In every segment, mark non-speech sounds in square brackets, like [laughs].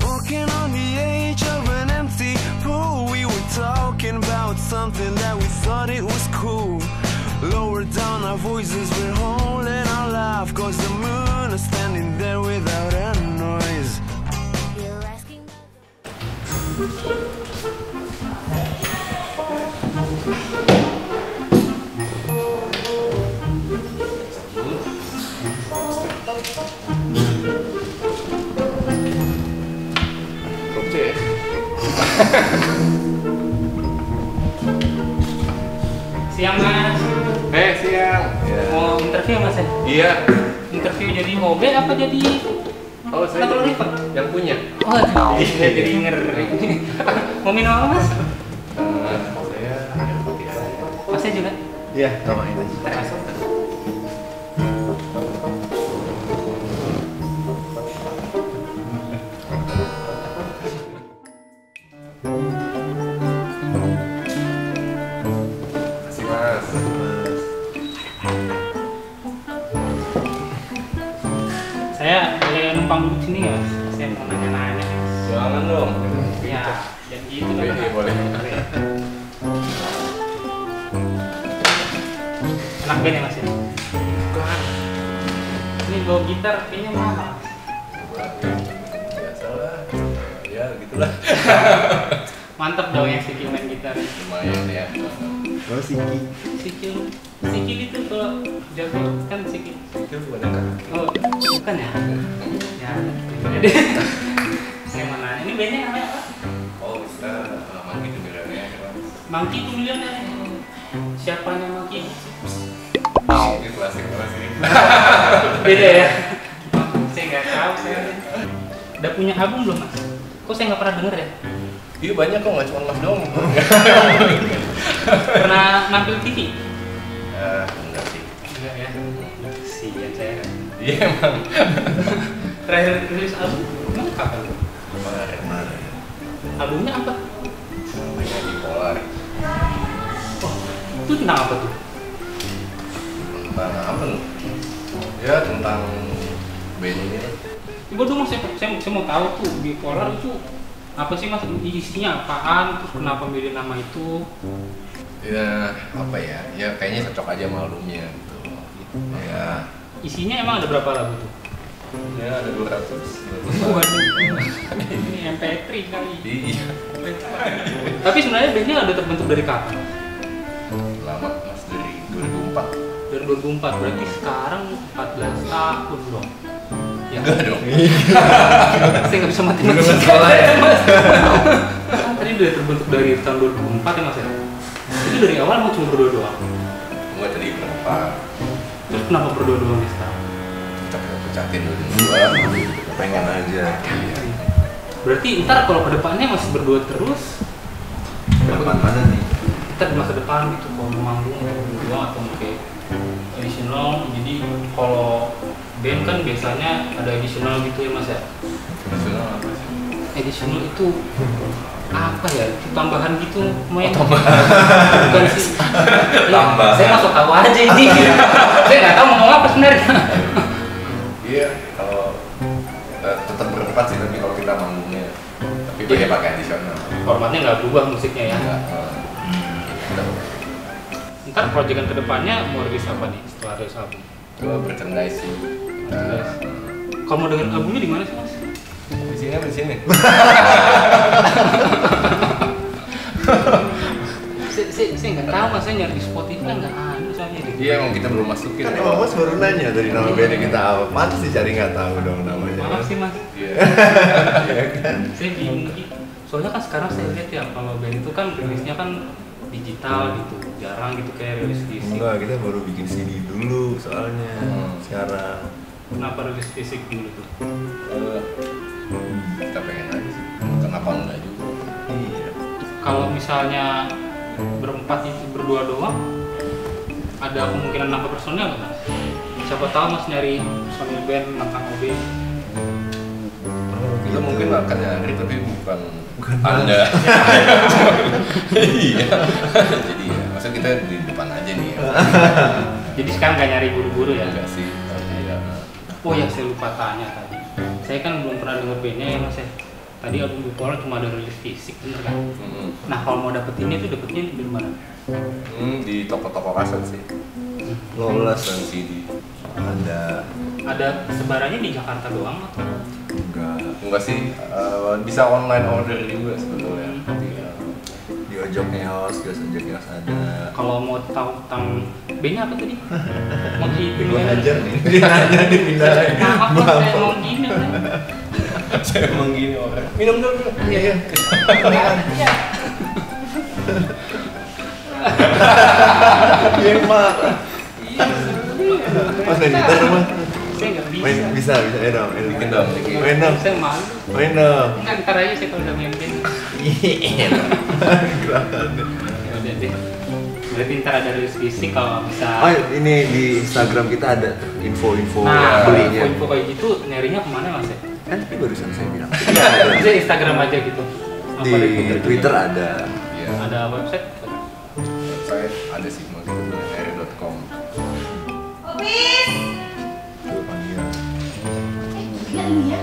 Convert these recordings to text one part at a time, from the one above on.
Walking on the edge of an empty pool. We were talking about something that we thought it was cool. Lower down our voices, Siang mas, Eh siang. Ya. mau interview mas ya? Iya. Interview jadi OB apa jadi Oh saya jadi yang punya. Oh, iya jadi ngeri. [laughs] mau minum apa mas? Eh, saya air putih aja. Masnya juga? Iya, sama ini. Terasa. Numpang duduk sini nggak mas? Saya mau nanya-nanya. Jangan dong. Ya, dan gitu kan. Iya, boleh. Enak band ya mas ya? Bukan. Ini bawa gitar kayaknya mahal. Biasalah. Ya gitulah. [laughs] Mantap dong ya Siki main gitar. Lumayan ya. Oh, Siki. Sikil, Sikil itu kalau jago kan Sikil. Itu bukan yang kaki. Oh, bukan ya? Ya, saya mau nanya, ini bandnya namanya apa? Oh bisa. Lama gitu bilangnya. Monkey tuh milioner. Siapanya Monkey? Ini klasik sih. [laughs] Beda ya? saya nggak tahu saya. Udah punya album belum mas? Kok saya nggak pernah denger ya? Iya banyak kok nggak cuma mas dong. [laughs] Pernah nampil TV? Eh, enggak sih. Enggak ya. Sian saya. Iya emang. Terakhir rilis album emang kapan? Kemarin kemarin. Albumnya apa? Namanya bipolar. Oh, itu tentang apa tuh? Tentang apa nih? Ya tentang band ini lah. Coba dong mas, saya, saya, saya mau tahu tuh bipolar itu apa sih mas? Isinya apaan? Terus kenapa milih nama itu? Ya apa ya? Ya kayaknya cocok aja sama albumnya gitu. Ya, Isinya emang ada berapa lagu tuh? Ya ada 200. Waduh, ini MP3 kali. Iya. Tapi sebenarnya bandnya ada terbentuk dari kapan? Lama mas dari 2004. Dari 2004, berarti sekarang 14 tahun dong. Ya, Enggak dong. saya nggak bisa matematika. sekolah ya? Mas. Tadi udah terbentuk dari tahun 2004 ya mas ya? Itu dari awal mau cuma berdua doang. Gua tadi berempat. Terus kenapa berdua doang nih sekarang? Pecah-pecahin dulu dua. Pengen aja. Berarti ntar kalau ke depannya masih berdua terus, Kapan mana nih? kita di masa depan gitu kalau mau manggung berdua atau kayak additional. Jadi kalau band kan biasanya ada additional gitu ya mas ya? Nasional apa sih? Additional itu apa ya? Itu tambahan gitu, main. Oh, tambahan. Bukan sih. [laughs] Ya, Tambahan. Saya masuk tahu aja ini. [laughs] saya nggak tahu ngomong apa sebenarnya. [laughs] Iya, kalau eh, tetap berempat sih tapi kalau kita manggungnya tapi pakai pakai additional. Formatnya nggak berubah musiknya ya. Enggak. eh, kita Ntar proyekan ke depannya mau rilis apa nih setelah rilis album? Gua merchandise sih. Nah, Kalau mau dengerin albumnya di mana sih mas? di sini apa di sini? [laughs] [laughs] Saya, nggak tahu mas, saya nyari di Spotify nggak ada soalnya gitu. Iya emang kita belum masukin. Kan emang Mas baru nanya dari nama bandnya kita apa? Pantes sih cari nggak tahu dong namanya. Maaf sih mas, Iya. [laughs] Iya kan? saya bingung gitu. Soalnya kan sekarang saya lihat ya kalau band itu kan rilisnya kan digital gitu, jarang gitu kayak rilis fisik. Enggak, kita baru bikin CD dulu soalnya. Hmm. Sekarang. Kenapa rilis fisik dulu tuh? Eh, kita pengen aja sih. Kenapa enggak juga? Iya. Kalau misalnya berempat itu berdua doang, ada kemungkinan nambah personel nggak mas? Siapa tahu mas nyari personil band tentang OB. Kita mungkin akan nyari tapi bukan anda. [laughs] iya. Jadi ya, masa kita di depan aja nih. Ya. [laughs] Jadi sekarang nggak nyari buru-buru ya? Enggak sih. Ya. Oh yang saya lupa tanya tadi. saya kan belum pernah denger bandnya ya mas ya. Tadi album bipolar cuma ada rilis fisik bener kan? Mm-mm. Nah kalau mau dapet ini tuh dapetnya di mana? Hmm, di toko-toko kaset sih. Lolos Dan CD. ada Ada sebarannya di Jakarta doang atau? enggak Enggak sih, eh, bisa online order juga sebetulnya. Iya. di ojok neos, kios ojok neos ada. Kalau mau tahu tentang bandnya apa tadi? [laughs] Mau Gua hajar nih, dia nanya dipindah lagi. Maaf mas, saya mau gini kan? [laughs] Saya emang gini orang. Minum dulu. minum. Iya iya. Iya mak. Mas main gitar bisa. Main bisa bisa ya dong. ya dong. Main dong. Saya malu. Main dong. Enggak, ntar aja saya kalau udah main. Iya. [laughs] Ya deh. Berarti ntar ada rilis fisik kalau bisa. Oh ini di Instagram kita ada info-info nah, belinya. info kayak gitu nyarinya ke mana mas ya? Kan tadi barusan saya bilang. Iya, Maksudnya Instagram aja gitu. Apa Di Twitter ada. Iya. Ada website? Website ada sih multikulinary.com. Tuh panggilan. Lihat ini ya.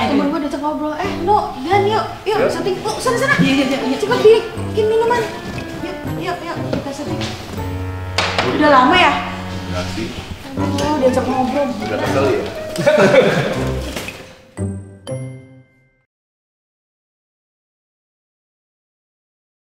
Eh, temen gue diajak ngobrol. Eh, no, Dan yuk, yuk, Yuk. setting. Oh, sana sana. Iya, iya, iya. Coba bikin minuman. Setting. Udah lama ya? Enggak sih. Oh, diajak ngobrol. Udah kesel ya? [laughs]